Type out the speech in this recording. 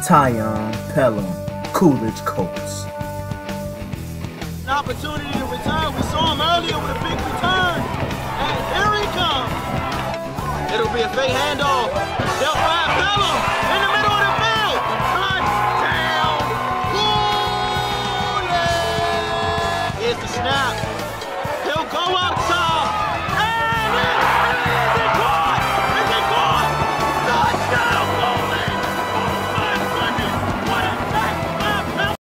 Tyon Pelham Coolidge Colts. An opportunity to return. We saw him earlier with a big return. And here he comes. It'll be a fake handoff. Dealt by Pelham in the middle of the field. Touchdown. Coolidge. Here's the snap.